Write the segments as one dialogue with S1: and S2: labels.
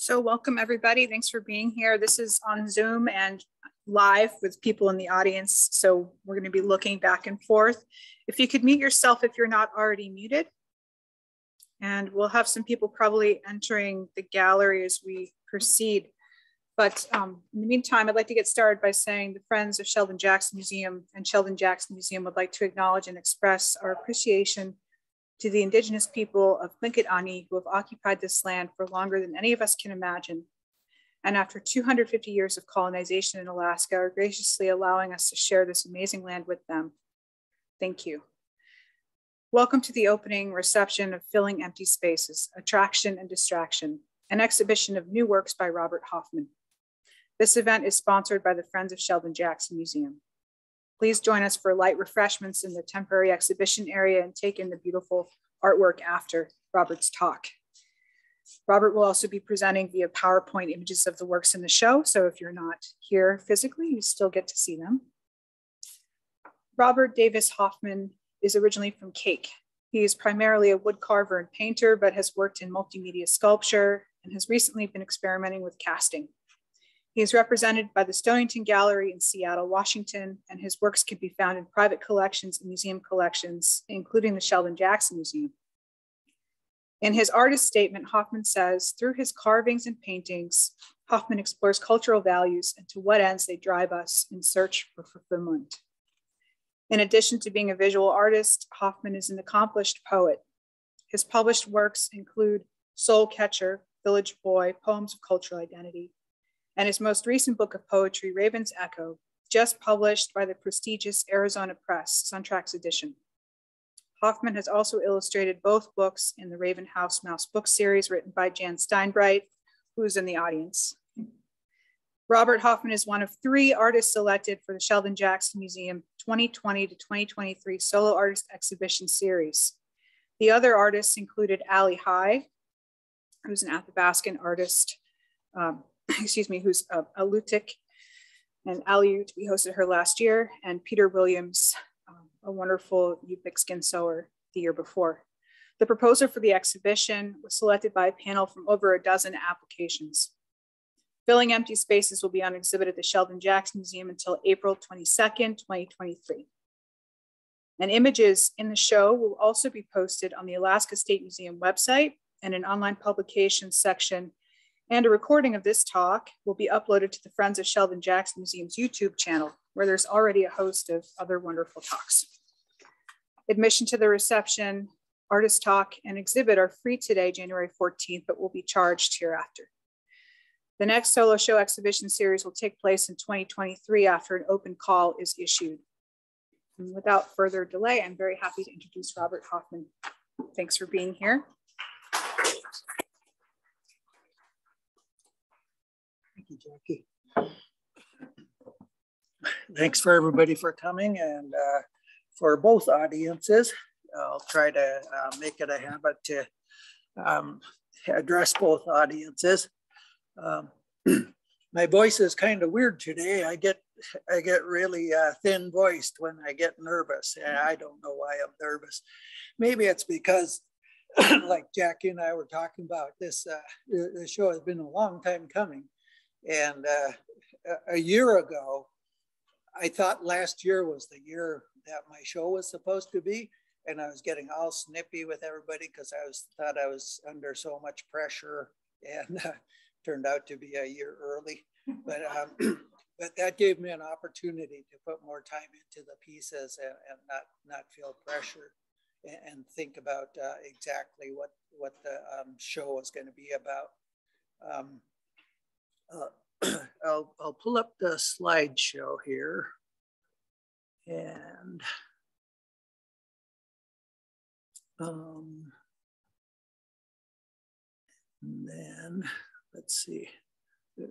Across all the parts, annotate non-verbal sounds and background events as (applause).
S1: So welcome everybody. Thanks for being here. This is on Zoom and live with people in the audience. So we're going to be looking back and forth. If you could mute yourself if you're not already muted. And we'll have some people probably entering the gallery as we proceed. But um, in the meantime, I'd like to get started by saying the Friends of Sheldon Jackson Museum and Sheldon Jackson Museum would like to acknowledge and express our appreciation to the indigenous people of Ani who have occupied this land for longer than any of us can imagine. And after 250 years of colonization in Alaska are graciously allowing us to share this amazing land with them. Thank you. Welcome to the opening reception of Filling Empty Spaces, Attraction and Distraction, an exhibition of new works by Robert Hoffmann. This event is sponsored by the Friends of Sheldon Jackson Museum. Please join us for light refreshments in the temporary exhibition area and take in the beautiful artwork after Robert's talk. Robert will also be presenting via PowerPoint images of the works in the show. So if you're not here physically, you still get to see them. Robert Davis Hoffmann is originally from Kake. He is primarily a wood carver and painter, but has worked in multimedia sculpture and has recently been experimenting with casting. He is represented by the Stonington Gallery in Seattle, Washington, and his works can be found in private collections and museum collections, including the Sheldon Jackson Museum. In his artist statement, Hoffmann says, through his carvings and paintings, Hoffmann explores cultural values and to what ends they drive us in search for fulfillment. In addition to being a visual artist, Hoffmann is an accomplished poet. His published works include Soul Catcher, Village Boy, Poems of Cultural Identity, and his most recent book of poetry, Raven's Echo, just published by the prestigious Arizona Press, Sun Tracks edition. Hoffmann has also illustrated both books in the Raven House Mouse book series written by Jan Steinbright, who's in the audience. Robert Hoffmann is one of three artists selected for the Sheldon Jackson Museum 2020 to 2023 Solo Artist Exhibition Series. The other artists included Allie High, who's an Athabascan artist, um, (coughs) excuse me, who's a, Alutiiq and Aleut. We hosted her last year, and Peter Williams, um, a wonderful Yup'ik skin sewer the year before. The proposer for the exhibition was selected by a panel from over a dozen applications. Filling empty spaces will be on exhibit at the Sheldon Jackson Museum until April 22nd, 2023. And images in the show will also be posted on the Alaska State Museum website and an online publications section and a recording of this talk will be uploaded to the Friends of Sheldon Jackson Museum's YouTube channel, where there's already a host of other wonderful talks. Admission to the reception, artist talk, and exhibit are free today, January 14th, but will be charged hereafter. The next solo show exhibition series will take place in 2023 after an open call is issued. And without further delay, I'm very happy to introduce Robert Hoffmann. Thanks for being here.
S2: You, Jackie. Thanks for everybody for coming and uh, for both audiences. I'll try to uh, make it a habit to um, address both audiences. Um, (clears throat) my voice is kind of weird today. I get I get really uh, thin voiced when I get nervous. and I don't know why I'm nervous. Maybe it's because, (clears throat) like Jackie and I were talking about, this uh, the show has been a long time coming. And uh, a year ago, I thought last year was the year that my show was supposed to be. And I was getting all snippy with everybody because I was thought I was under so much pressure and uh, turned out to be a year early. But um, (clears throat) but that gave me an opportunity to put more time into the pieces and, and not not feel pressure and, and think about uh, exactly what what the um, show was going to be about. Um, uh, (clears throat) I'll, I'll pull up the slideshow here and um, and then let's see,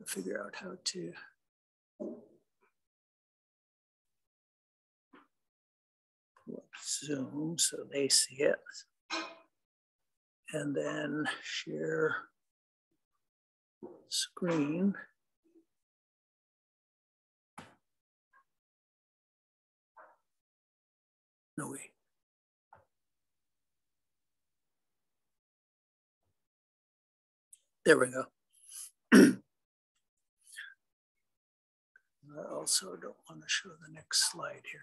S2: figure out how to zoom so they see it. And then share screen. No way. There we go. (clears throat) I also don't want to show the next slide here.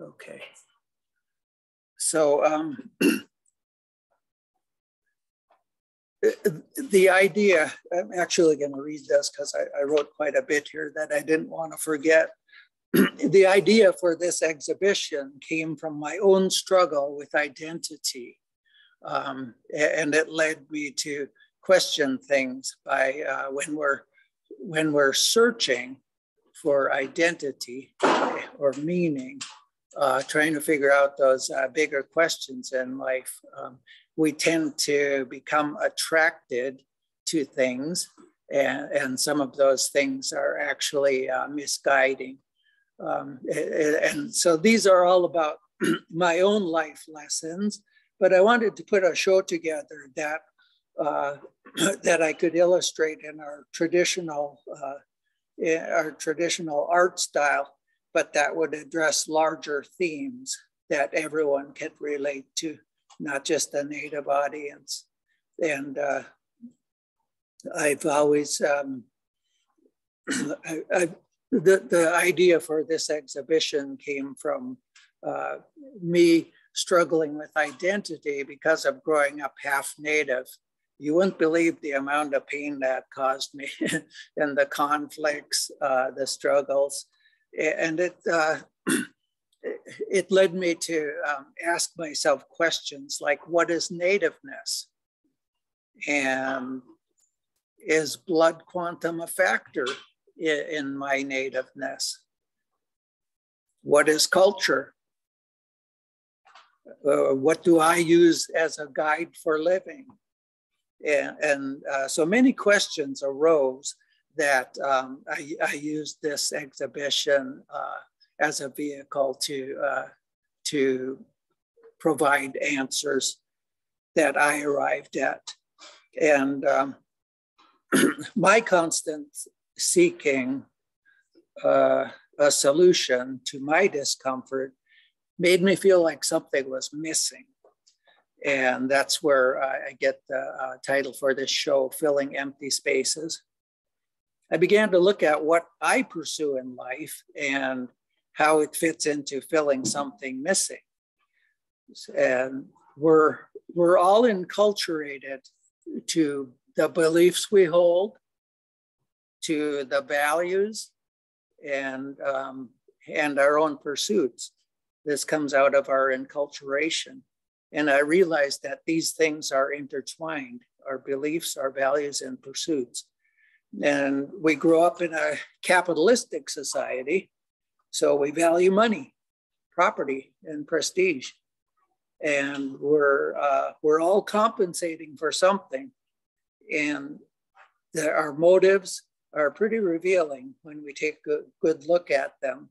S2: Okay. So um, (clears throat) the idea, I'm actually going to read this because I, I, wrote quite a bit here that I didn't want to forget. the idea for this exhibition came from my own struggle with identity. Um, and it led me to question things by uh, when we're when we're searching for identity or meaning, uh, trying to figure out those uh, bigger questions in life. Um, we tend to become attracted to things, and, and some of those things are actually uh, misguiding. Um, and so these are all about (clears throat) my own life lessons, but I wanted to put a show together that uh, (clears throat) that I could illustrate in our traditional uh, in our traditional art style, but that would address larger themes that everyone can relate to not just a native audience. And uh, I've always, um, (clears throat) I, I, the, the idea for this exhibition came from uh, me struggling with identity because of growing up half native. You wouldn't believe the amount of pain that caused me (laughs) and the conflicts, uh, the struggles. And it, uh, (clears throat) it led me to um, ask myself questions like what is nativeness? And is blood quantum a factor in, in my nativeness? What is culture? Uh, what do I use as a guide for living? And, and uh, so many questions arose that um, I, I, used this exhibition uh, as a vehicle to, uh, to provide answers that I arrived at. And um, (clears throat) my constant seeking uh, a solution to my discomfort made me feel like something was missing. And that's where I get the uh, title for this show, Filling Empty Spaces. I began to look at what I pursue in life and how it fits into filling something missing. And we're, we're all enculturated to the beliefs we hold, to the values, and, um, and our own pursuits. This comes out of our enculturation. And I realized that these things are intertwined our beliefs, our values, and pursuits. And we grow up in a capitalistic society so we value money, property, and prestige. And we're, uh, we're all compensating for something. And the, our motives are pretty revealing when we take a good look at them.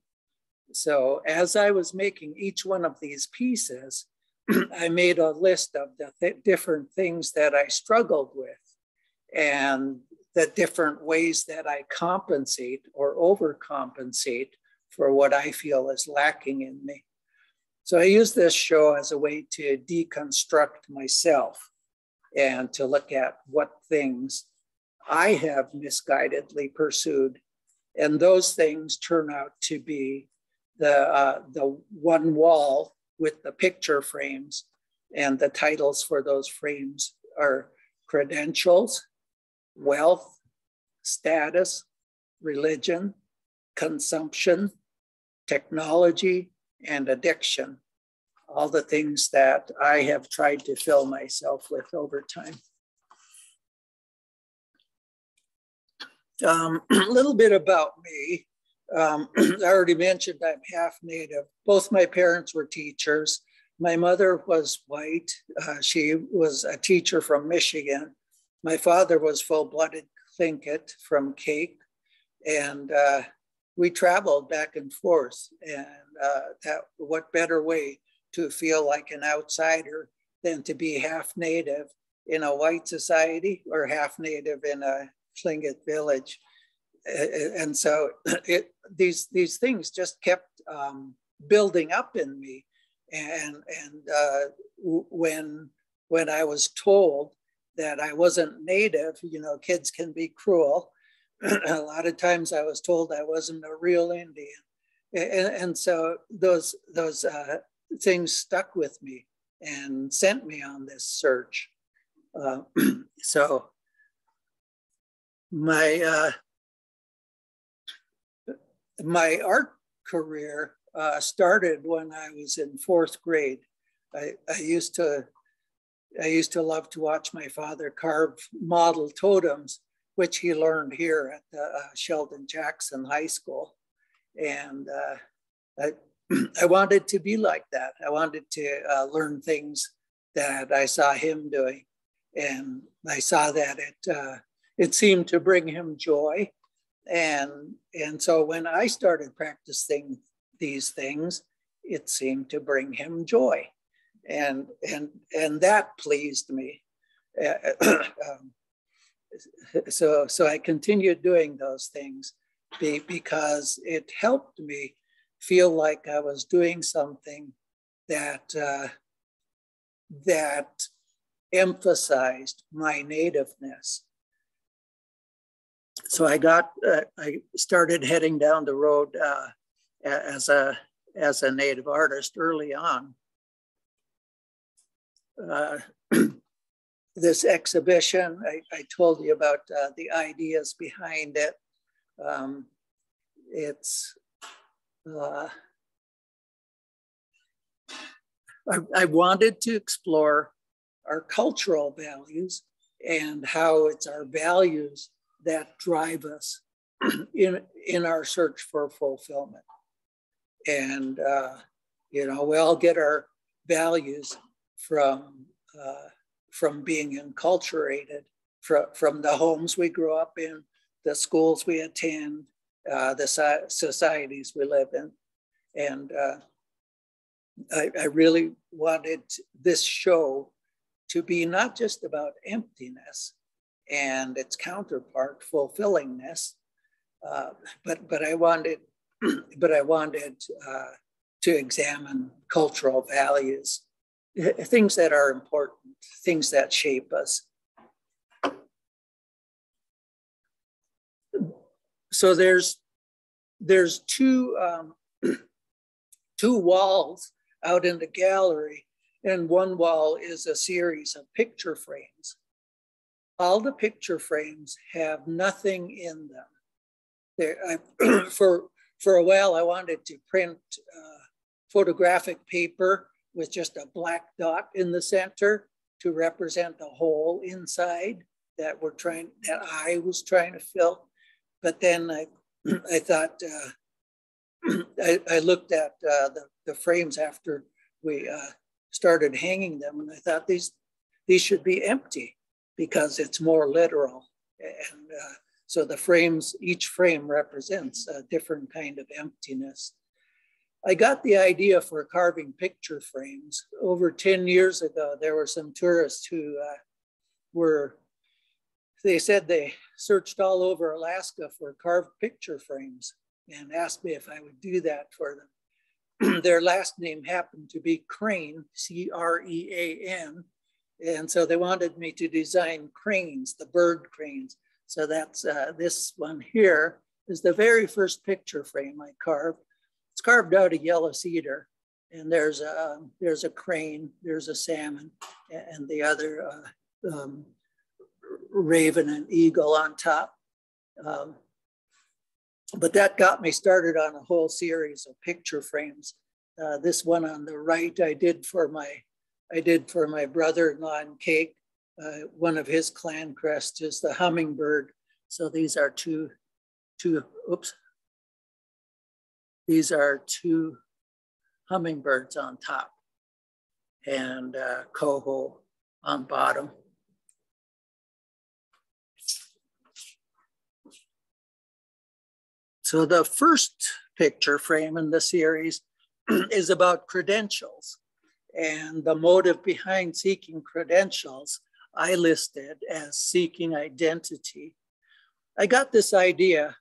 S2: So as I was making each one of these pieces, (clears throat) I made a list of the th different things that I struggled with and the different ways that I compensate or overcompensate for what I feel is lacking in me. So I use this show as a way to deconstruct myself and to look at what things I have misguidedly pursued. And those things turn out to be the, uh, the one wall with the picture frames. And the titles for those frames are credentials, wealth, status, religion, consumption, technology, and addiction, all the things that I have tried to fill myself with over time. Um, (clears throat) a little bit about me. Um, (clears throat) I already mentioned I'm half Native. Both my parents were teachers. My mother was white. Uh, she was a teacher from Michigan. My father was full-blooded Tlingit from Kake. And uh, we traveled back and forth. And uh, that, what better way to feel like an outsider than to be half native in a white society or half native in a Tlingit village. And so (clears throat) it, these, these things just kept um, building up in me. And, and uh, when, when I was told that I wasn't native. You know, kids can be cruel. (clears throat) a lot of times I was told I wasn't a real Indian. And, and so those, those uh, things stuck with me and sent me on this search. Uh, (clears throat) so my uh, my art career uh, started when I was in fourth grade. I, I used to I used to love to watch my father carve model totems, which he learned here at uh, Sheldon Jackson High School, and uh, I (clears throat) I wanted to be like that. I wanted to uh, learn things that I saw him doing, and I saw that it uh, it seemed to bring him joy, and and so when I started practicing these things, it seemed to bring him joy, and and and that pleased me. (clears throat) um, so so I continued doing those things because it helped me feel like I was doing something that uh, that emphasized my nativeness. So I got uh, I started heading down the road uh, as a as a native artist early on. This exhibition, I, I, told you about uh, the ideas behind it. Um, it's uh, I, I wanted to explore our cultural values and how it's our values that drive us (clears throat) in, in our search for fulfillment. And, uh, you know, we all get our values from, uh, from being enculturated from, from the homes we grew up in, the schools we attend, uh, the societies we live in. And uh, I, I, really wanted this show to be not just about emptiness and its counterpart, fulfillingness, uh, but but I wanted, (clears throat) but I wanted uh, to examine cultural values, things that are important, things that shape us, so there's there's two um, (clears throat) two walls out in the gallery, and one wall is a series of picture frames. All the picture frames have nothing in them. There, I, (clears throat) for for a while, I wanted to print uh, photographic paper with just a black dot in the center to represent the hole inside that we're trying that I was trying to fill. But then I, (clears throat) I thought, uh, (clears throat) I, I, looked at uh, the, the frames after we uh, started hanging them, and I thought these, these should be empty because it's more literal. And uh, so the frames, each frame represents a different kind of emptiness. I got the idea for carving picture frames. Over 10 years ago, there were some tourists who uh, were they said they searched all over Alaska for carved picture frames and asked me if I would do that for them. (clears throat) Their last name happened to be Crane, C R E A N. And so they wanted me to design cranes, the bird cranes. So that's uh, this one here is the very first picture frame I carved. It's carved out of yellow cedar. And there's a, there's a crane, there's a salmon, and the other uh, um, raven and eagle on top. Um, but that got me started on a whole series of picture frames. Uh, this one on the right, I did for my, I did for my brother-in-law in Kake. Uh, one of his clan crests is the hummingbird. So these are two, two, oops. These are two hummingbirds on top and uh, coho on bottom. So the first picture frame in the series (clears throat) is about credentials. And the motive behind seeking credentials, I listed as seeking identity. I got this idea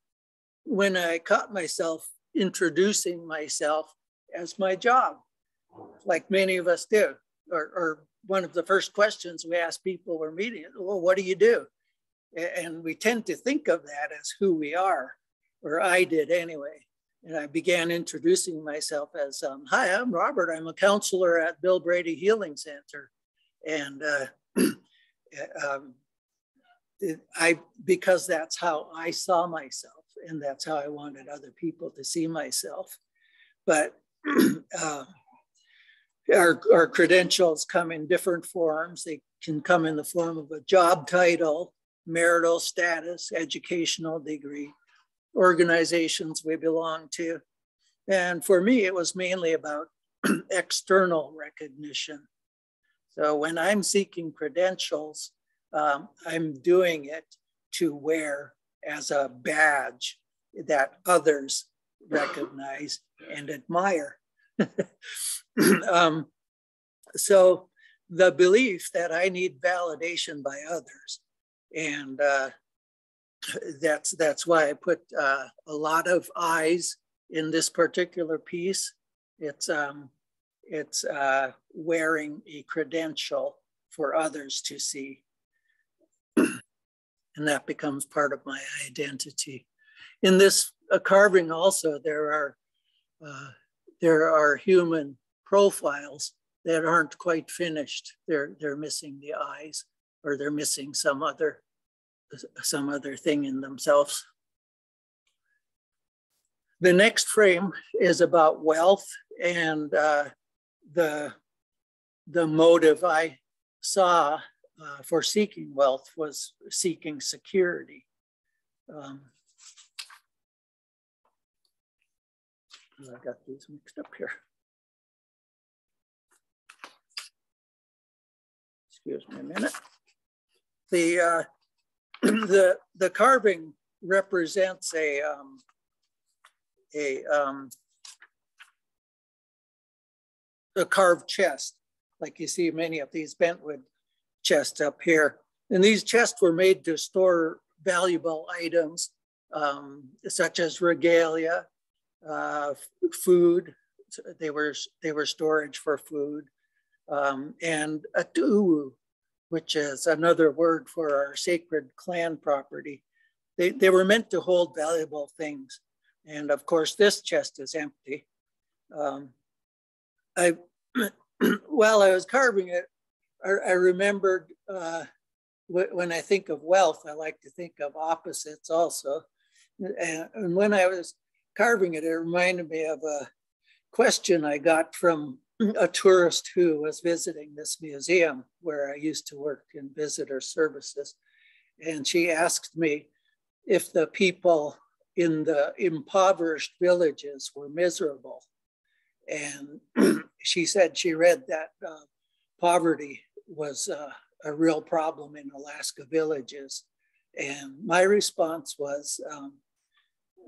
S2: when I caught myself introducing myself as my job, like many of us do, or, or one of the first questions we ask people we're meeting, well, what do you do? And we tend to think of that as who we are, or I did anyway. And I began introducing myself as, um, hi, I'm Robert. I'm a counselor at Bill Brady Healing Center. And uh, (clears throat) um, I, because that's how I saw myself and that's how I wanted other people to see myself. But (clears throat) uh, our, our credentials come in different forms. They can come in the form of a job title, marital status, educational degree, organizations we belong to. And for me, it was mainly about (clears throat) external recognition. So when I'm seeking credentials, um, I'm doing it to wear as a badge that others recognize and admire. (laughs) um, so the belief that I need validation by others, and uh, that's that's why I put uh, a lot of eyes in this particular piece. It's um, it's uh, wearing a credential for others to see, and that becomes part of my identity. In this uh, carving, also there are uh, there are human profiles that aren't quite finished. They're they're missing the eyes, or they're missing some other some other thing in themselves. The next frame is about wealth and uh, the, the motive I saw uh, for seeking wealth was seeking security. Um, I got these mixed up here. Excuse me a minute. The uh, (clears throat) the the carving represents a um, a um, a carved chest, like you see many of these bentwood chests up here. And these chests were made to store valuable items um, such as regalia, uh, food. They were they were storage for food, um, and at.óow, which is another word for our sacred clan property. They, they were meant to hold valuable things. And of course, this chest is empty. Um, I, (clears throat) while I was carving it, I, remembered uh, when I think of wealth, I like to think of opposites also. And, and when I was carving it, it reminded me of a question I got from a tourist who was visiting this museum where I used to work in visitor services. And she asked me if the people in the impoverished villages were miserable. And (clears throat) she said she read that uh, poverty was uh, a real problem in Alaska villages. And my response was um,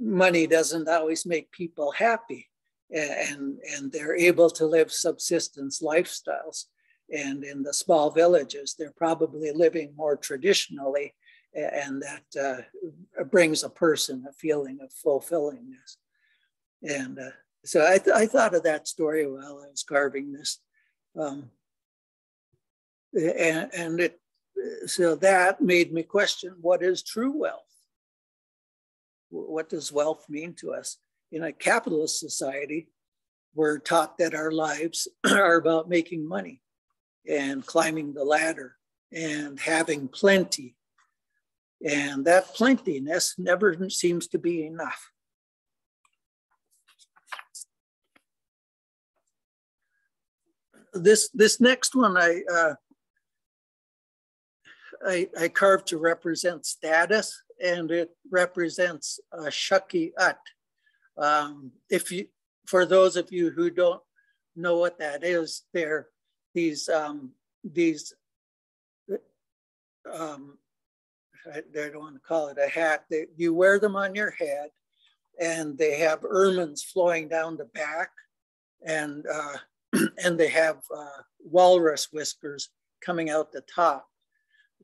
S2: money doesn't always make people happy and, and they're able to live subsistence lifestyles. And in the small villages, they're probably living more traditionally, and that uh, brings a person a feeling of fulfillingness. And uh, so I, th- I, thought of that story while I was carving this. Um, and, and it, so that made me question what is true wealth? What does wealth mean to us? in a capitalist society, we're taught that our lives (clears throat) are about making money and climbing the ladder and having plenty. And that plentiness never seems to be enough. This, this next one I, uh, I, I carved to represent status and it represents a shakee.át. Um, if you, for those of you who don't know what that is, they're these um, these um, I, don't want to call it a hat. They, you wear them on your head, and they have ermines flowing down the back, and uh, (clears throat) and they have uh, walrus whiskers coming out the top.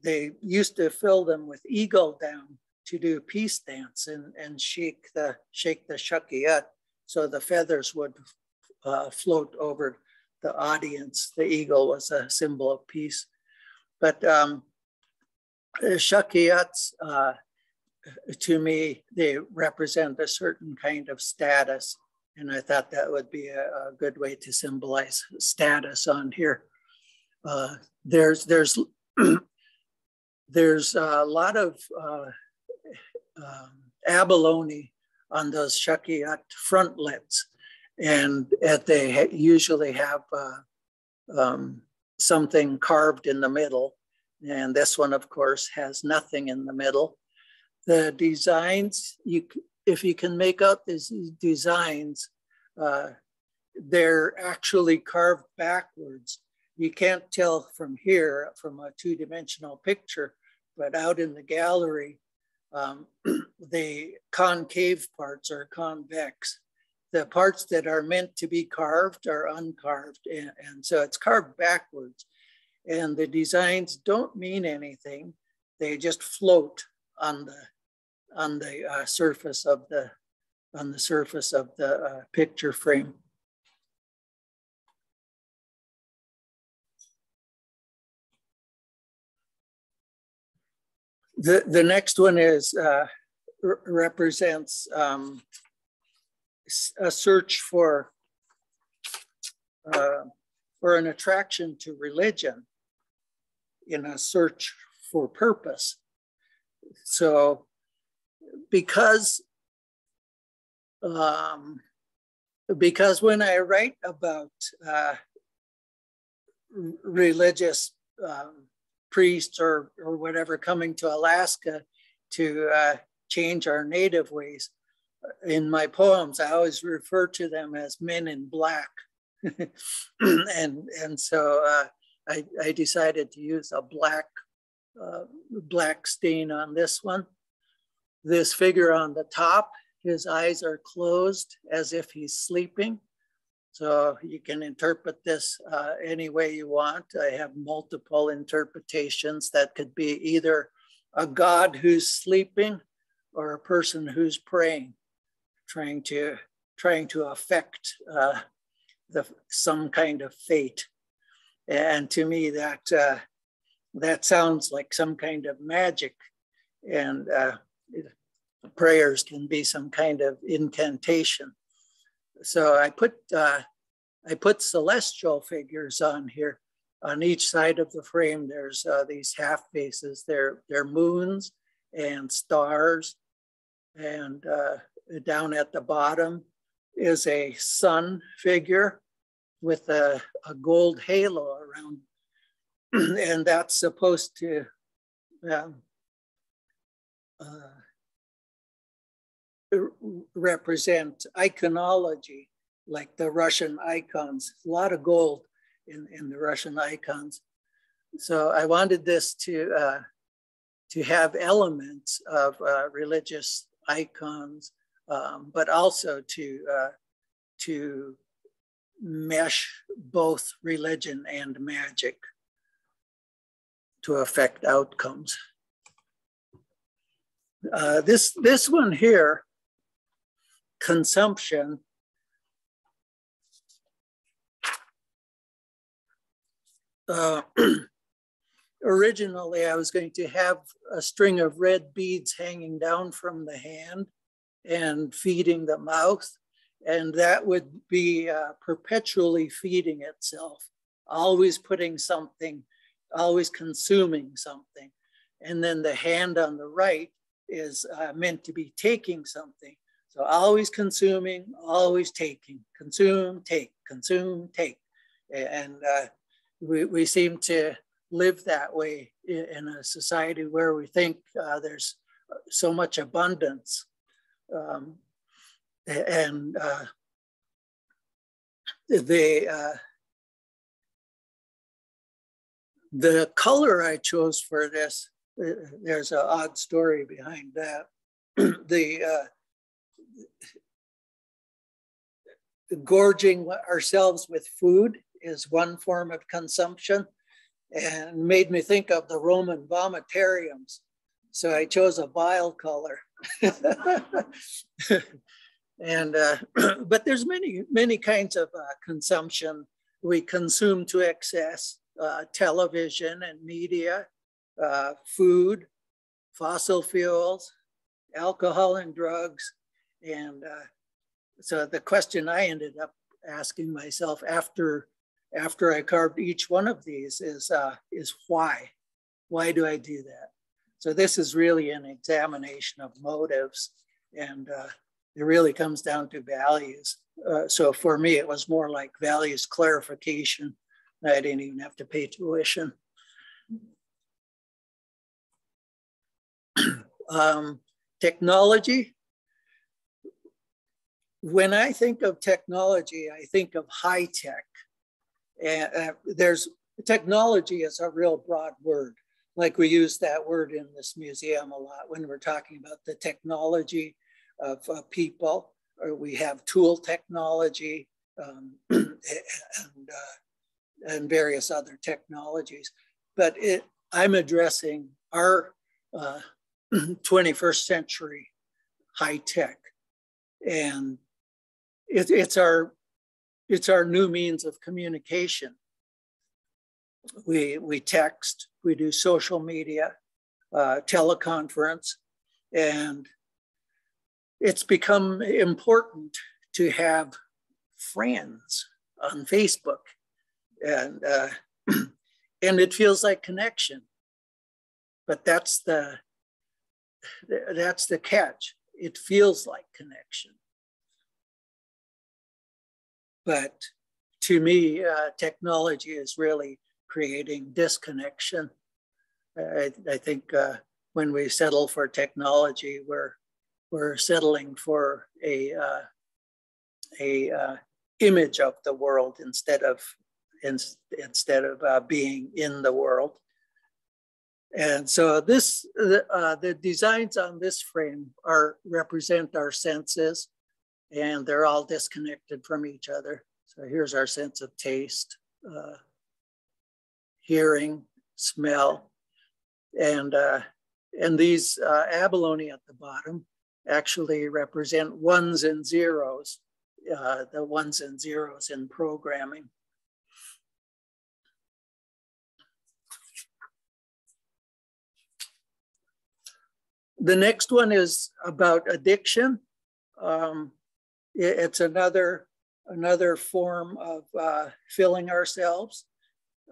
S2: They used to fill them with eagle down to do peace dance and, and shake the shake the shakee.át so the feathers would uh, float over the audience. The eagle was a symbol of peace. But um, Shakee.áts, uh, to me, they represent a certain kind of status. And I thought that would be a, a good way to symbolize status on here. Uh, there's there's (clears throat) there's a lot of uh, um, abalone on those Shakee.át frontlets, and they ha usually have uh, um, something carved in the middle. And this one, of course, has nothing in the middle. The designs, you, if you can make out these designs, uh, they're actually carved backwards. You can't tell from here, from a two-dimensional picture, but out in the gallery, um, (clears throat) the concave parts are convex. The parts that are meant to be carved are uncarved. And, and so it's carved backwards. And the designs don't mean anything. They just float on the on the uh, surface of the on the surface of the uh, picture frame. The, the next one is uh, represents um, a search for uh, for an attraction to religion in a search for purpose. So, because um, because when I write about uh, religious um, priests or, or whatever coming to Alaska to uh, change our native ways. In my poems, I always refer to them as men in black. (laughs) and, and so uh, I, I decided to use a black, uh, black stain on this one. This figure on the top, his eyes are closed as if he's sleeping. So you can interpret this uh, any way you want. I have multiple interpretations that could be either a God who's sleeping or a person who's praying, trying to trying to affect uh, the some kind of fate. And to me, that uh, that sounds like some kind of magic, and uh, prayers can be some kind of incantation. So I put uh, I put celestial figures on here. On each side of the frame, there's uh, these half faces. They're they're moons and stars, and uh, down at the bottom is a sun figure with a, a gold halo around, (clears throat) and that's supposed to um, uh, represent iconology, like the Russian icons, a lot of gold in, in the Russian icons. So I wanted this to, uh, to have elements of uh, religious icons, um, but also to, uh, to mesh both religion and magic to affect outcomes. Uh, this, this one here consumption uh, (clears throat) originally I was going to have a string of red beads hanging down from the hand and feeding the mouth. And that would be uh, perpetually feeding itself, always putting something, always consuming something. And then the hand on the right is uh, meant to be taking something. So always consuming, always taking, consume, take, consume, take. And uh, we, we seem to live that way in a society where we think uh, there's so much abundance. Um, and uh, the, uh, the color I chose for this, uh, there's an odd story behind that. (clears throat) the uh, gorging ourselves with food is one form of consumption and made me think of the Roman vomitariums. So I chose a vile color. (laughs) and uh, (clears throat) but there's many many kinds of uh, consumption we consume to excess uh, television and media, uh, food, fossil fuels, alcohol and drugs. And uh, so the question I ended up asking myself after after I carved each one of these is uh, is why? Why do I do that? So this is really an examination of motives, and uh, it really comes down to values. Uh, so for me, it was more like values clarification. I didn't even have to pay tuition. (clears throat) um, technology. When I think of technology, I think of high tech. And uh, there's technology is a real broad word. Like we use that word in this museum a lot when we're talking about the technology of uh, people, or we have tool technology um, (clears throat) and, uh, and various other technologies. But it, I'm addressing our 21st uh, (clears throat) century high tech. And it, it's our it's our new means of communication. We, we text, we do social media, uh, teleconference, and it's become important to have friends on Facebook, and uh, (clears throat) and it feels like connection. But that's the that's the catch. It feels like connection. But to me, uh, technology is really creating disconnection. I, I think uh, when we settle for technology, we're we're settling for a uh, a uh, image of the world instead of in, instead of uh, being in the world. And so this uh, the designs on this frame are represent our senses, and they're all disconnected from each other. So here's our sense of taste, uh, hearing, smell, and uh, and these uh, abalone at the bottom actually represent ones and zeros, uh, the ones and zeros in programming. The next one is about addiction. Um, it's another, another form of uh, filling ourselves.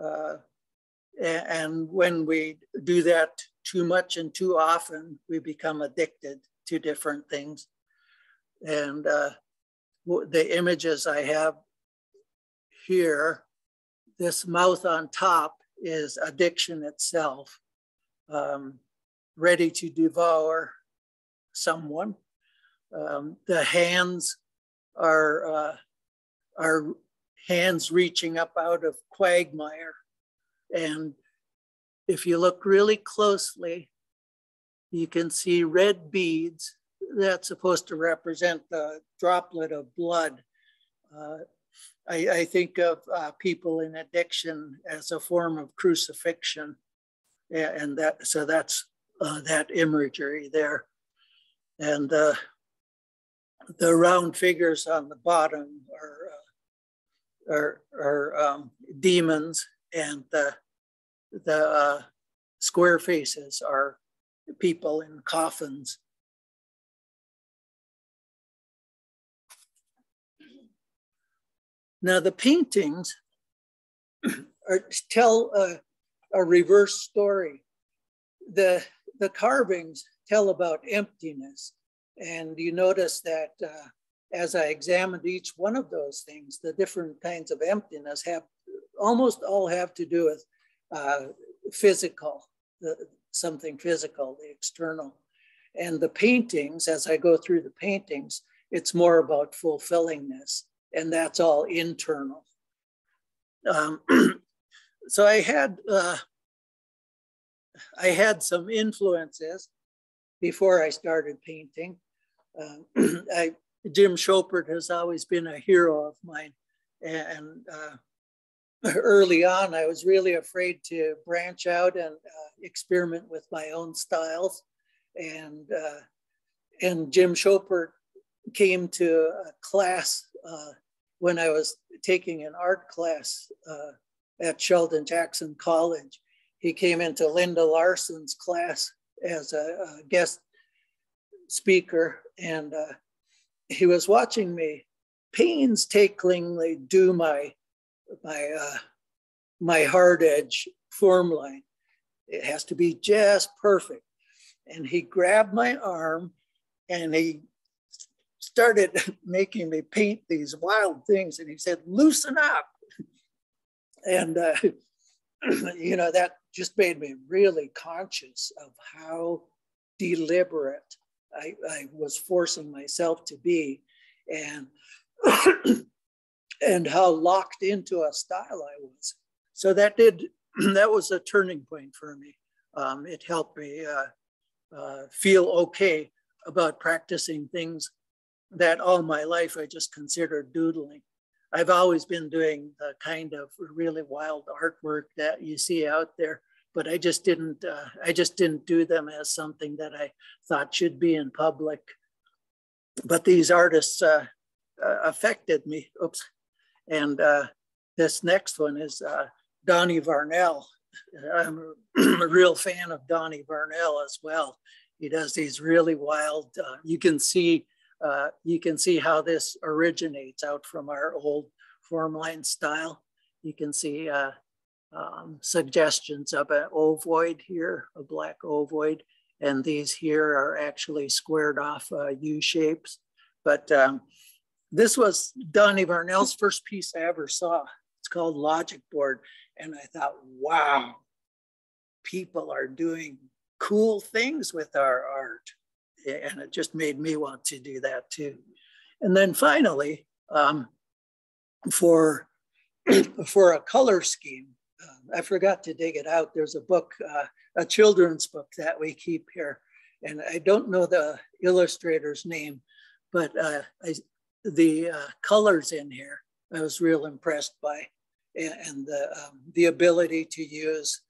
S2: Uh, and when we do that too much and too often, we become addicted to different things. And uh, the images I have here, this mouth on top is addiction itself, um, ready to devour someone. Um, the hands are, uh, are hands reaching up out of quagmire. And if you look really closely, you can see red beads. That's supposed to represent the droplet of blood. Uh, I, I, think of uh, people in addiction as a form of crucifixion. And that, so that's uh, that imagery there. And uh, the round figures on the bottom are, uh, are, are um, demons and the, the uh, square faces are people in coffins. Now the paintings (clears throat) are, tell a, a reverse story. The, the carvings tell about emptiness. And you notice that uh, as I examined each one of those things, the different kinds of emptiness have almost all have to do with uh, physical, the, something physical, the external. And the paintings, as I go through the paintings, it's more about fulfillingness, and that's all internal. Um, (clears throat) so I had uh, I had some influences before I started painting. Uh, (clears throat) I, Jim Schoppert has always been a hero of mine, and uh, early on, I was really afraid to branch out and uh, experiment with my own styles. And uh, and Jim Schoppert came to a class uh, when I was taking an art class uh, at Sheldon Jackson College. He came into Linda Larson's class as a, a guest speaker, and uh, he was watching me painstakingly do my my uh, my hard edge form line. It has to be just perfect. And he grabbed my arm and he started (laughs) making me paint these wild things. And he said, loosen up. And, uh, (clears throat) you know, that just made me really conscious of how deliberate I, I was forcing myself to be and, (clears throat) and how locked into a style I was. So that did, (clears throat) that was a turning point for me. Um, it helped me uh, uh, feel okay about practicing things that all my life I just considered doodling. I've always been doing the kind of really wild artwork that you see out there, but I just didn't. Uh, I just didn't do them as something that I thought should be in public. But these artists uh, uh, affected me. Oops, and uh, this next one is uh, Donnie Varnell. (laughs) I'm a real fan of Donnie Varnell as well. He does these really wild. Uh, you can see you can see how this originates out from our old form line style. You can see um, suggestions of an ovoid here, a black ovoid, and these here are actually squared off uh, U shapes. But um, this was Donnie Varnell's first piece I ever saw. It's called Logic Board. And I thought, wow, people are doing cool things with our art and it just made me want to do that too. And then finally, um, for (clears throat) for a color scheme, I forgot to dig it out. There's a book, uh, a children's book that we keep here, and I don't know the illustrator's name, but uh, I, the uh, colors in here I was real impressed by, and, and the um, the ability to use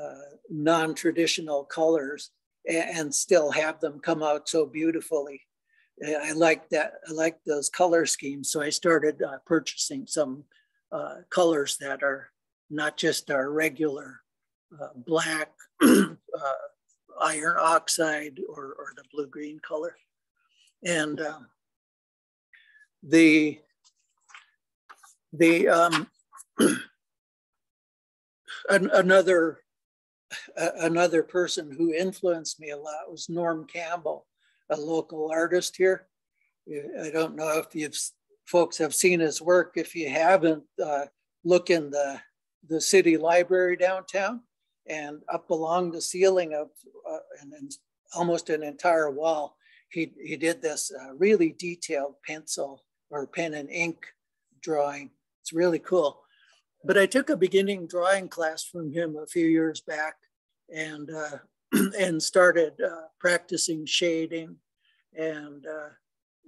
S2: uh, non-traditional colors and still have them come out so beautifully. I like that. I like those color schemes. So I started uh, purchasing some uh, colors that are not just our regular uh, black, (clears throat) uh, iron oxide, or, or the blue green color. And um, the the um, (clears throat) an, another another person who influenced me a lot was Norm Campbell, a local artist here. I don't know if you've folks have seen his work. If you haven't, uh, look in the the city library downtown and up along the ceiling of uh, and, almost an entire wall. He, he did this uh, really detailed pencil or pen and ink drawing. It's really cool. But I took a beginning drawing class from him a few years back and uh, (clears throat) and started uh, practicing shading, and uh,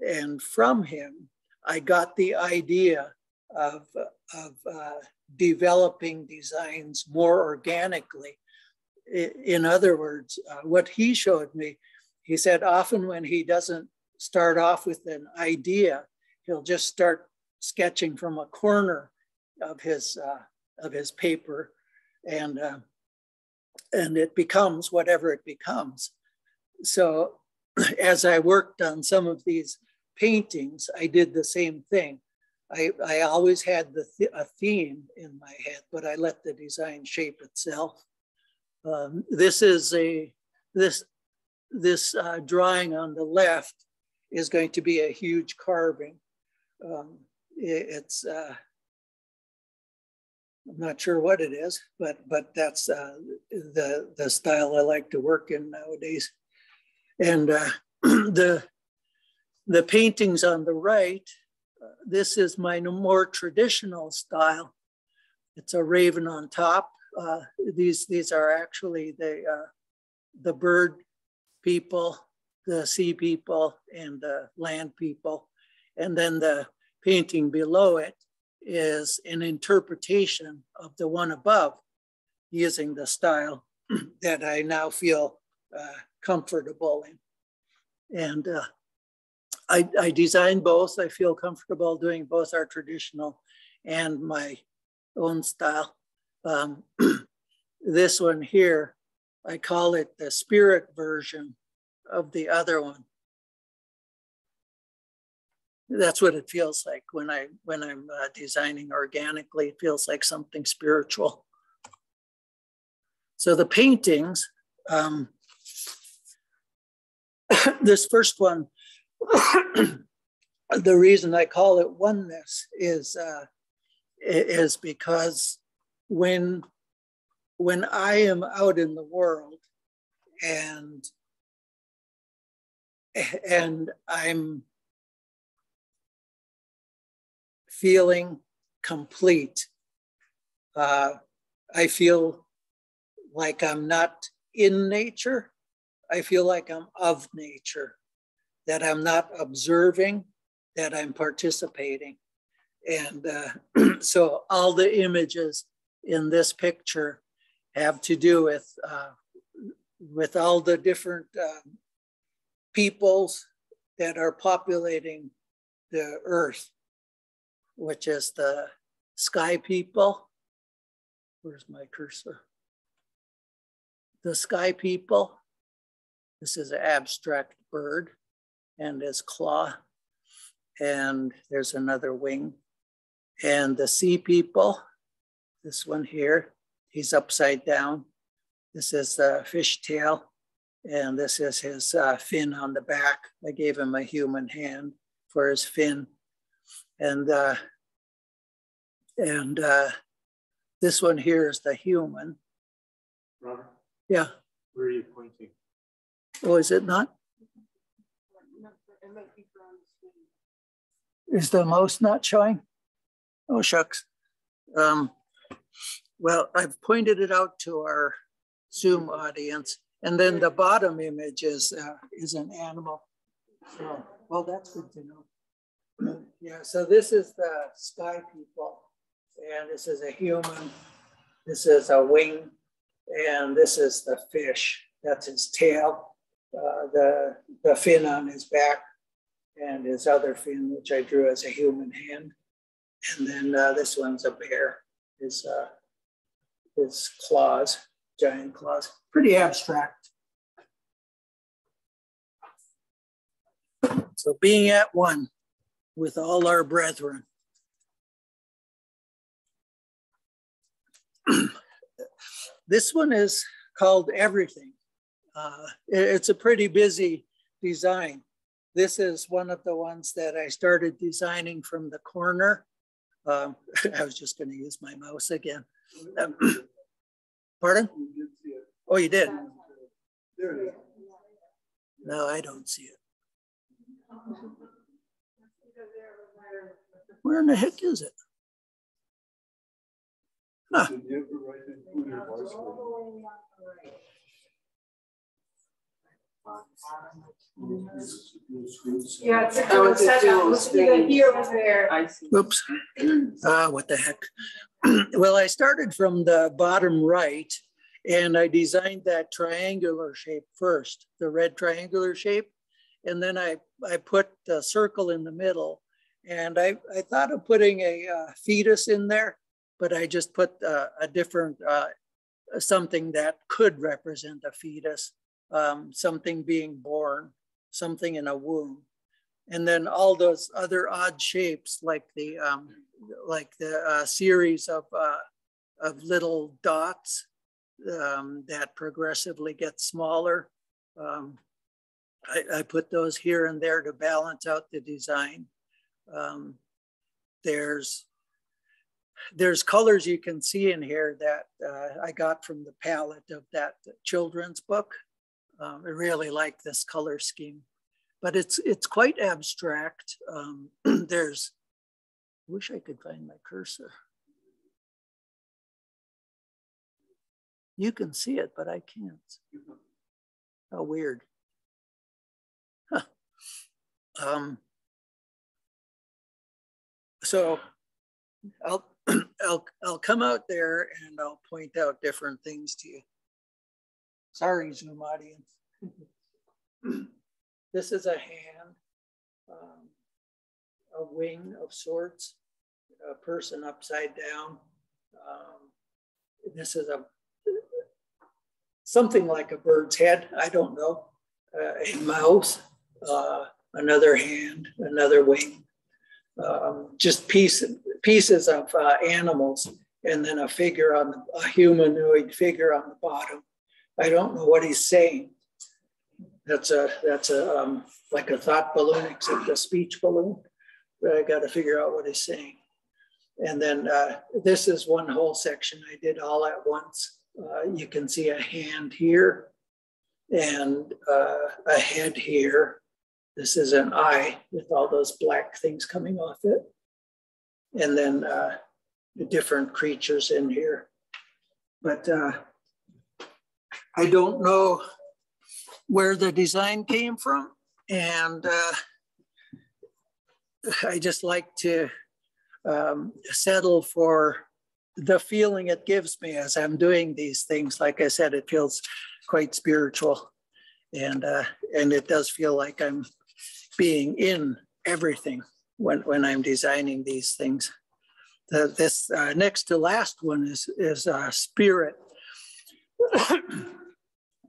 S2: and from him I got the idea of of uh, developing designs more organically. In other words, uh, what he showed me, he said often when he doesn't start off with an idea, he'll just start sketching from a corner of his uh, of his paper, and and it becomes whatever it becomes. So (clears throat) as I worked on some of these paintings, I did the same thing. I, I always had the th a theme in my head, but I let the design shape itself. Um, this is a this this uh, drawing on the left is going to be a huge carving. Um, it, it's uh, I'm not sure what it is, but but that's uh, the the style I like to work in nowadays. And uh, (clears throat) the the paintings on the right, this is my more traditional style. It's a raven on top. Uh, these these are actually the uh, the bird people, the sea people, and the land people, and then the painting below it is an interpretation of the one above using the style (clears throat) that I now feel uh, comfortable in. And uh, I, I designed both. I feel comfortable doing both our traditional and my own style. Um, (clears throat) this one here, I call it the spirit version of the other one. That's what it feels like when I when I'm uh, designing organically. It feels like something spiritual. So the paintings, um, (coughs) this first one, (coughs) the reason I call it oneness is uh, is because when when I am out in the world and and I'm feeling complete. Uh, I feel like I'm not in nature. I feel like I'm of nature, that I'm not observing, that I'm participating. And uh, (clears throat) so all the images in this picture have to do with, uh, with all the different uh, peoples that are populating the earth, which is the sky people. Where's my cursor? The sky people. This is an abstract bird and his claw. And there's another wing. And the sea people, this one here, he's upside down. This is the fish tail and this is his uh, fin on the back. I gave him a human hand for his fin. And, uh, and uh, this one here is the human.
S3: Robert?
S2: Yeah.
S3: Where are you pointing?
S2: Oh, is it not? Is the mouse not showing? Oh, shucks. Um, well, I've pointed it out to our Zoom audience. And then the bottom image is, uh, is an animal. So, well, that's good to know. Yeah, so this is the sky people. And this is a human. This is a wing. And this is the fish. That's his tail. Uh, the, the fin on his back and his other fin, which I drew as a human hand. And then uh, this one's a bear, his, uh, his claws, giant claws. Pretty abstract. So being at one with all our brethren. (clears throat) this one is called Everything. Uh, it's a pretty busy design. This is one of the ones that I started designing from the corner. Um, (laughs) I was just going to use my mouse again. Um, (clears throat) pardon? Oh, you did? There it is. No, I don't see it. Where in the heck is it? Huh.
S4: Yeah, it's a dual setup. Looking here was there.
S3: I see.
S2: Oops. Ah, what the heck? (clears throat) well, I started from the bottom right and I designed that triangular shape first, the red triangular shape. And then I, I put the circle in the middle. And I, I thought of putting a uh, fetus in there, but I just put uh, a different, uh, something that could represent a fetus, um, something being born, something in a womb. And then all those other odd shapes like the, um, like the uh, series of, uh, of little dots um, that progressively get smaller. Um, I, I, put those here and there to balance out the design. Um, there's there's colors you can see in here that uh, I got from the palette of that children's book. Um, I really like this color scheme, but it's it's quite abstract. Um, (clears throat) there's, I wish I could find my cursor. You can see it, but I can't. How weird. Huh. Um, so I'll, (clears throat) I'll, I'll come out there and I'll point out different things to you. Sorry, Zoom audience. (clears throat) this is a hand um, a wing of sorts, a person upside down. Um, this is a something like a bird's head. I don't know. Uh, a mouse, uh, another hand, another wing. Um, just piece, pieces of uh, animals, and then a figure on the, a humanoid figure on the bottom. I don't know what he's saying. That's a that's a um, like a thought balloon, except a speech balloon. But I got to figure out what he's saying. And then uh, this is one whole section I did all at once. Uh, you can see a hand here and uh, a head here. This is an eye with all those black things coming off it. And then uh, the different creatures in here. But uh, I don't know where the design came from. And uh, I just like to um, settle for the feeling it gives me as I'm doing these things. Like I said, it feels quite spiritual, and uh, and it does feel like I'm being in everything when when I'm designing these things. The, this uh, next to last one is is uh, spirit.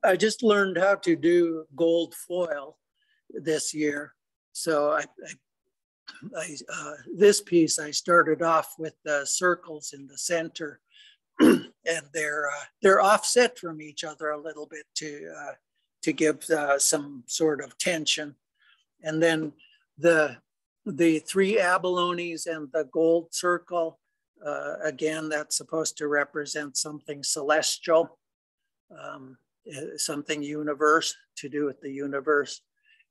S2: I just learned how to do gold foil this year, so I, I I, uh, this piece, I started off with the circles in the center (clears throat) and they're, uh, they're offset from each other a little bit to, uh, to give uh, some sort of tension. And then the, the three abalones and the gold circle, uh, again, that's supposed to represent something celestial, um, something universe to do with the universe.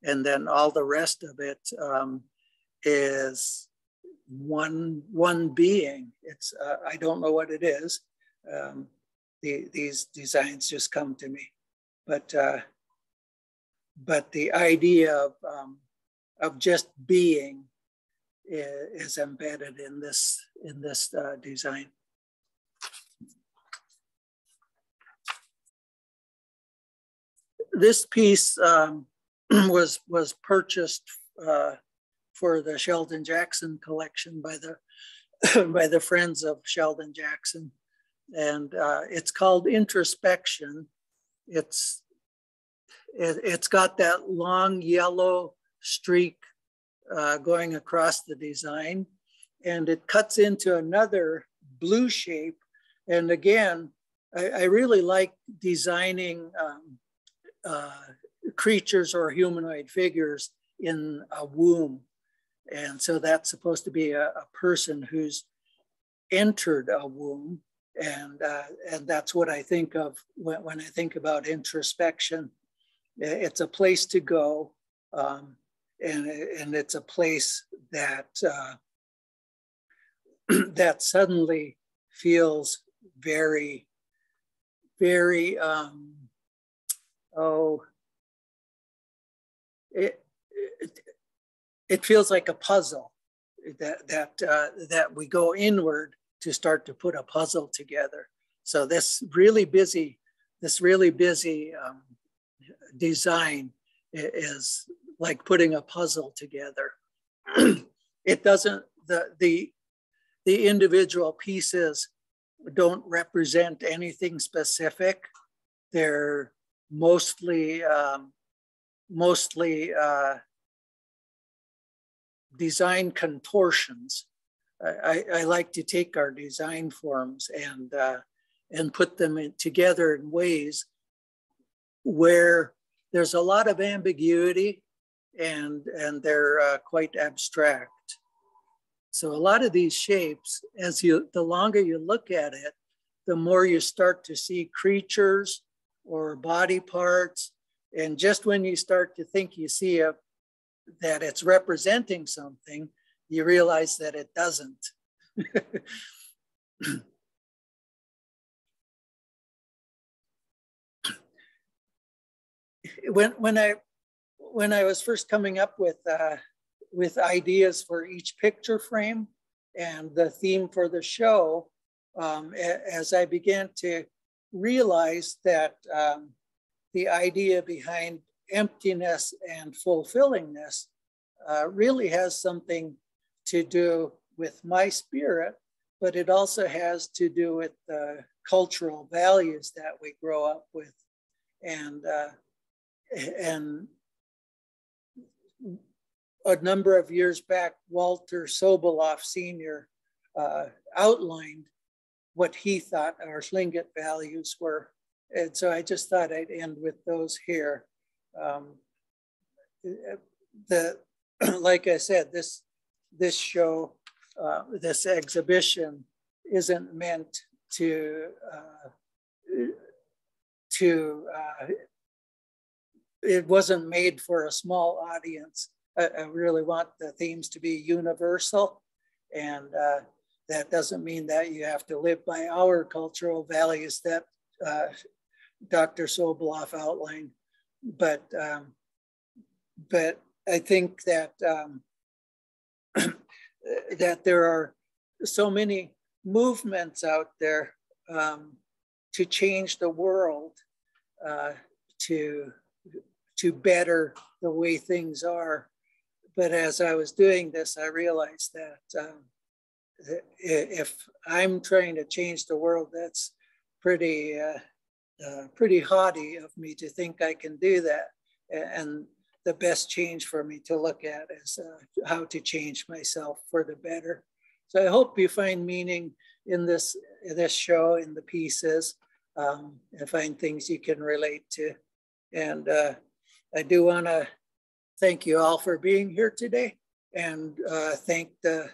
S2: And then all the rest of it, um, is one one being. It's uh, I don't know what it is. Um, the, these designs just come to me, but uh, but the idea of um, of just being is, is, embedded in this in this uh, design. This piece um, (clears throat) was was purchased uh, for the Sheldon Jackson collection by the (laughs) by the Friends of Sheldon Jackson, and uh, it's called Introspection. It's it, has got that long yellow streak uh, going across the design, and it cuts into another blue shape. And again, I, I really like designing um, uh, creatures or humanoid figures in a womb and so that's supposed to be a, a person who's entered a womb. And, uh, and that's what I think of when, when, I think about introspection. It's a place to go, um, and, and it's a place that, uh, (clears throat) that suddenly feels very, very, um, oh, it, it, it feels like a puzzle that that uh, that we go inward to start to put a puzzle together. So this really busy, this really busy um, design is like putting a puzzle together. (clears throat) it doesn't the the the individual pieces don't represent anything specific. They're mostly um, mostly uh, design contortions. I, I, like to take our design forms and uh, and put them in, together in ways where there's a lot of ambiguity and and they're uh, quite abstract. So a lot of these shapes, as you the longer you look at it, the more you start to see creatures or body parts. And just when you start to think you see a that it's representing something, you realize that it doesn't. (laughs) when when I when I was first coming up with uh, with ideas for each picture frame and the theme for the show, um, as I began to realize that um, the idea behind emptiness and fulfillingness uh, really has something to do with my spirit, but it also has to do with the cultural values that we grow up with. And, uh, and a number of years back, Walter Soboleff Sr. Uh, outlined what he thought our Tlingit values were. And so I just thought I'd end with those here. Um, the, (clears throat) like I said, this, this show, uh, this exhibition isn't meant to, uh, to, uh, it wasn't made for a small audience. I, I, really want the themes to be universal and uh, that doesn't mean that you have to live by our cultural values that uh, Dr. Soboleff outlined, but um, but I think that um, (clears throat) that there are so many movements out there um, to change the world, uh, to to better the way things are. But as I was doing this, I realized that um, if I'm trying to change the world, that's pretty uh, uh, pretty haughty of me to think I can do that. And the best change for me to look at is uh, how to change myself for the better. So I hope you find meaning in this in this show, in the pieces, um, and find things you can relate to. And uh, I do want to thank you all for being here today, and uh, thank the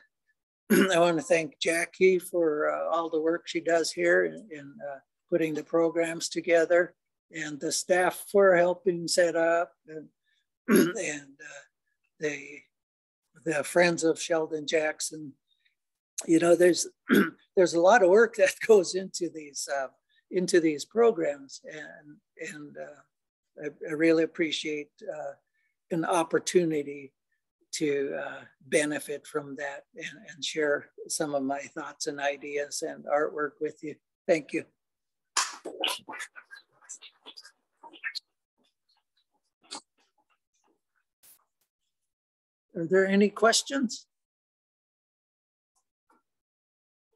S2: (clears throat) I want to thank Jackie for uh, all the work she does here in, in uh, putting the programs together and the staff for helping set up and, (clears throat) and uh, the, the friends of Sheldon Jackson. You know, there's (clears throat) there's a lot of work that (laughs) goes into these uh, into these programs, and and uh, I, I, really appreciate uh, an opportunity to uh, benefit from that and, and share some of my thoughts and ideas and artwork with you. Thank you. Are there any questions?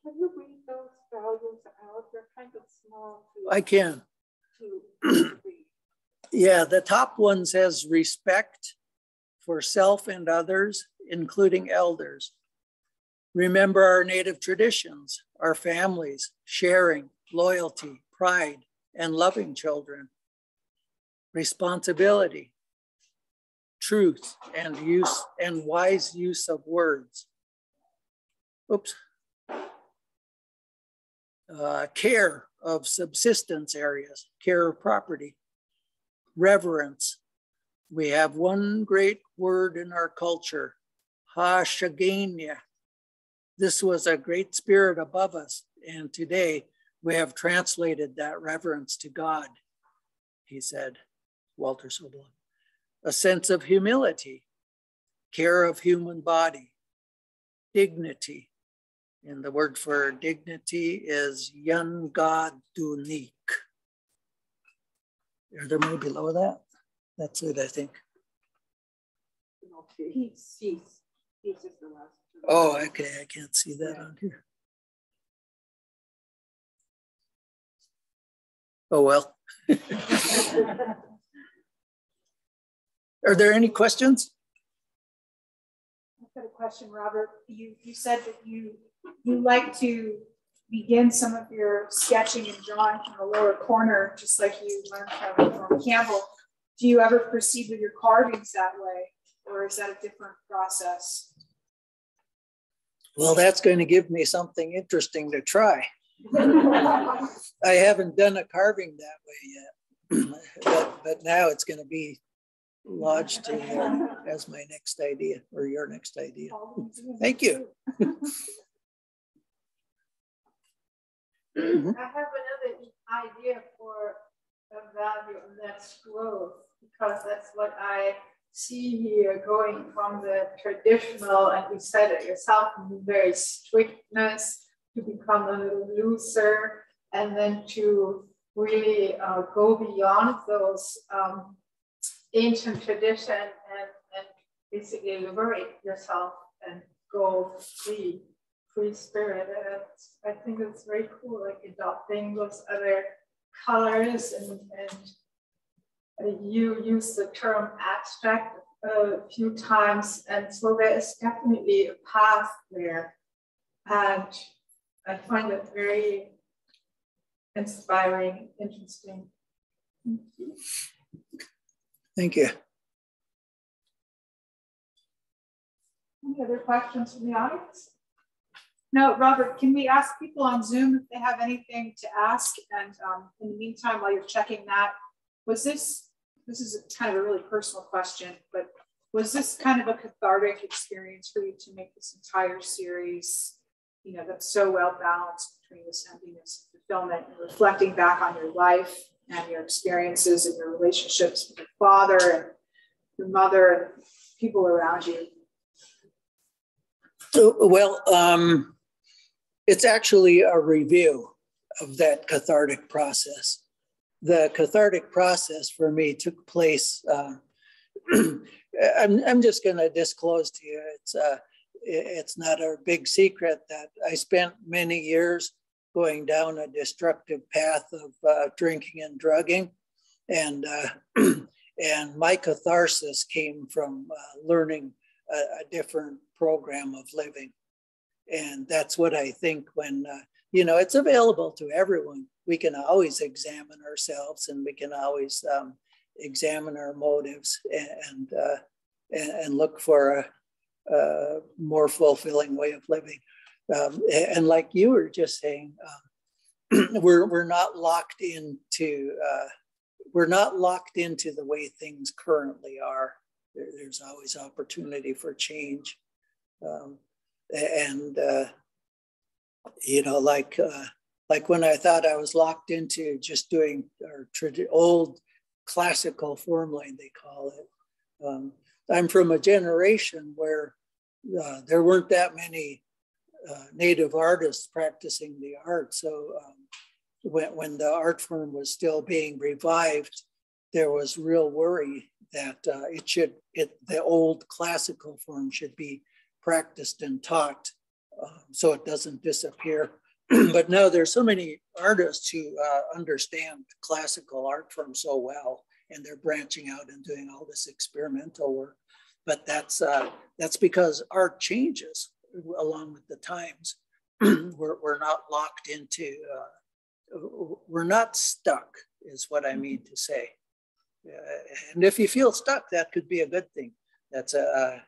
S4: Can you read those values out? They're kind of small.
S2: To, I can. (clears throat) yeah, the top one says respect, for self and others, including elders. Remember our native traditions, our families, sharing, loyalty, pride, and loving children. Responsibility, truth, and use and wise use of words. Oops. Uh, care of subsistence areas, care of property, reverence, we have one great word in our culture, Hashagania. This was a great spirit above us. And today we have translated that reverence to God, he said, Walter Soboleff. A sense of humility, care of human body, dignity. And the word for dignity is yangadunik. Are there more below that? That's it, I think.
S4: Peace, peace. Peace is the last.
S2: Oh, okay. I can't see that yeah. on here. Oh, well. (laughs) Are there any questions?
S1: I've got a question, Robert. You, you said that you you like to begin some of your sketching and drawing from the lower corner, just like you learned from, from Campbell do you ever proceed with your carvings that way, or is that a different process?
S2: Well, that's going to give me something interesting to try. I haven't done a carving that way yet, (clears throat) but, but now it's going to be lodged in as my next idea or your next idea. Thank you. Mm-hmm.
S4: I have another idea for a value, and that's growth because that's what I see here going from the traditional, and you said it yourself, very strictness to become a little looser, and then to really uh, go beyond those um, ancient tradition and, and basically liberate yourself and go free, free spirit. And I think it's very cool, like adopting those other colors and, and you use the term abstract a few times. And so there is definitely a path there. And I find it very inspiring, interesting.
S2: Thank you. Thank you.
S4: Any other questions from the audience?
S1: No, Robert, can we ask people on Zoom if they have anything to ask? And um, in the meantime, while you're checking that, was this, this is kind of a really personal question, but was this kind of a cathartic experience for you to make this entire series, you know, that's so well balanced between this emptiness and fulfillment and reflecting back on your life and your experiences and your relationships with your father and your mother and people around you?
S2: Well, um, it's actually a review of that cathartic process. The cathartic process for me took place. Uh, (clears throat) I'm, I'm just going to disclose to you. It's uh, it's not a big secret that I spent many years going down a destructive path of uh, drinking and drugging, and uh, (clears throat) and my catharsis came from uh, learning a, a different program of living. And that's what I think when, uh, you know, it's available to everyone. We can always examine ourselves and we can always um, examine our motives and, uh, and, look for a, a, more fulfilling way of living. Um, and like you were just saying, um, (clears throat) we're, we're not locked into, uh, we're not locked into the way things currently are. There, there's always opportunity for change. Um, and uh, you know, like uh, like when I thought I was locked into just doing our old classical form line, they call it. Um, I'm from a generation where uh, there weren't that many uh, native artists practicing the art. So um, when, when the art form was still being revived, there was real worry that uh, it should, it, the old classical form should be practiced and taught um, so it doesn't disappear. (clears throat) but no, there's so many artists who uh, understand classical art form so well, and they're branching out and doing all this experimental work. But that's uh, that's because art changes along with the times. (clears throat) we're, we're not locked into, uh, we're not stuck, is what I mean to say. and if you feel stuck, that could be a good thing. That's a,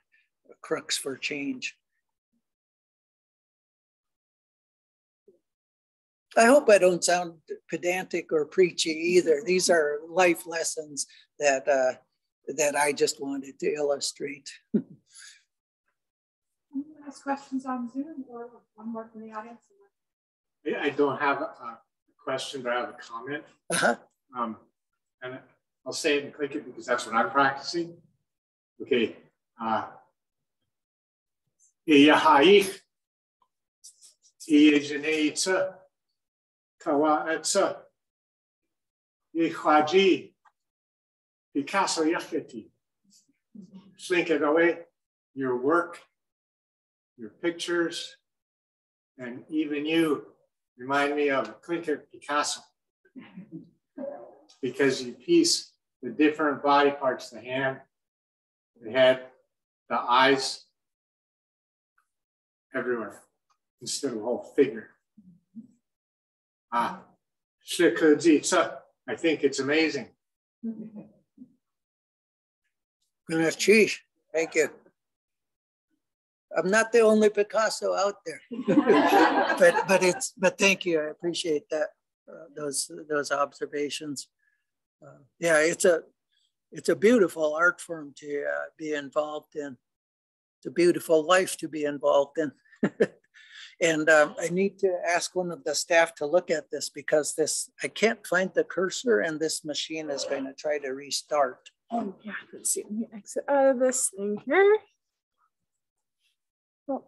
S2: crux for change. I hope I don't sound pedantic or preachy either. These (laughs) are life lessons that uh, that I just wanted to illustrate. (laughs)
S4: Any last questions on Zoom or one more from the audience?
S3: I don't have a question, but I have a comment. Uh-huh. Um, and I'll say it and click it because that's what I'm practicing. Okay. Uh, Iyahaich, Iyajaneitza, Kawaetza, Ihaji, Picasso Yakati. Think it away, your work, your pictures, and even you remind me of Tlingit Picasso because you piece the different body parts, the hand, the head, the eyes, everywhere instead of a whole figure. Ah, I think it's amazing.
S2: Thank you. I'm not the only Picasso out there, (laughs) but but it's but thank you. I appreciate that uh, those those observations. Uh, yeah, it's a it's a beautiful art form to uh, be involved in it's a beautiful life to be involved in. (laughs) and um, I need to ask one of the staff to look at this because this, I can't find the cursor and this machine is going to try to restart.
S5: Oh yeah, let's see, let me exit out of this thing here. Well,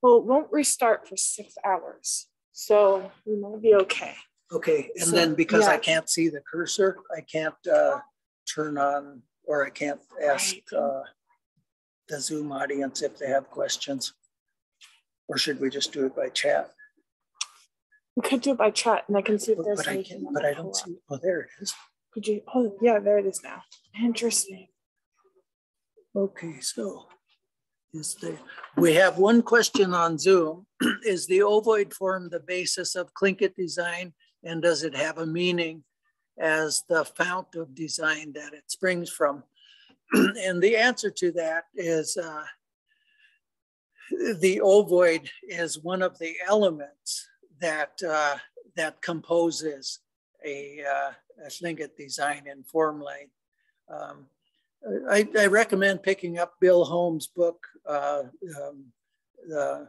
S5: well, it won't restart for six hours. So we might be okay.
S2: Okay, and so, then because yeah. I can't see the cursor, I can't uh, turn on or I can't ask uh, the Zoom audience if they have questions. Or should we just do it by chat?
S5: We could do it by chat and I can see if
S2: But
S5: there's
S2: but I
S5: anything.
S2: can't, but I don't see, oh, there it is.
S5: Could you, oh, yeah, there it is now. Interesting.
S2: Okay, so is there, we have one question on Zoom. (clears throat) Is the ovoid form the basis of Tlingit design? And does it have a meaning as the fount of design that it springs from? (clears throat) And the answer to that is uh, the ovoid is one of the elements that uh, that composes a, uh, a design in form. Um, I, I, recommend picking up Bill Holm's book. Uh, um, uh,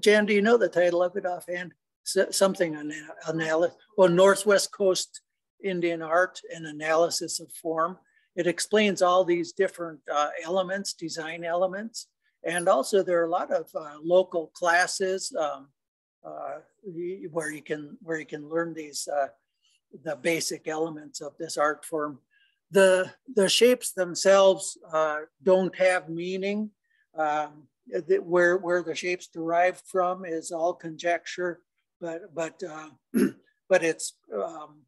S2: Jan, do you know the title of it offhand? S something on analysis. Well, Northwest Coast Indian Art and Analysis of Form. It explains all these different uh, elements, design elements, and also there are a lot of uh, local classes um, uh, where you can where you can learn these uh, the basic elements of this art form. The the shapes themselves uh, don't have meaning. Um, where where the shapes derived from is all conjecture, but but uh, (clears throat) but it's um,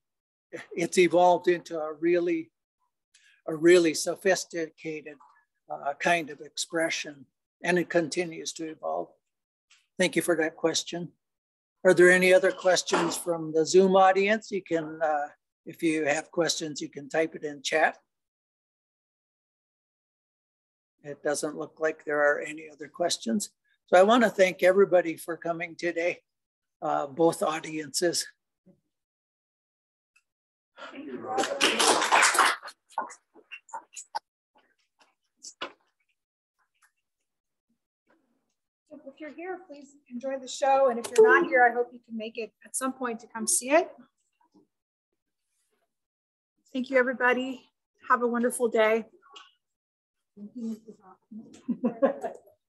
S2: it's evolved into a really a really sophisticated uh, kind of expression and it continues to evolve. Thank you for that question. Are there any other questions from the Zoom audience? You can, uh, if you have questions, you can type it in chat. It doesn't look like there are any other questions. So I want to thank everybody for coming today, uh, both audiences.
S1: If you're here, please enjoy the show. And if you're not here, I hope you can make it at some point to come see it. Thank you, everybody. Have a wonderful day.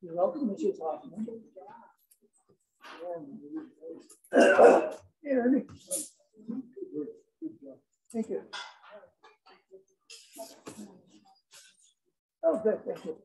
S2: You're welcome, Mrs. Hoffmann. Thank you. Oh, good, thank you.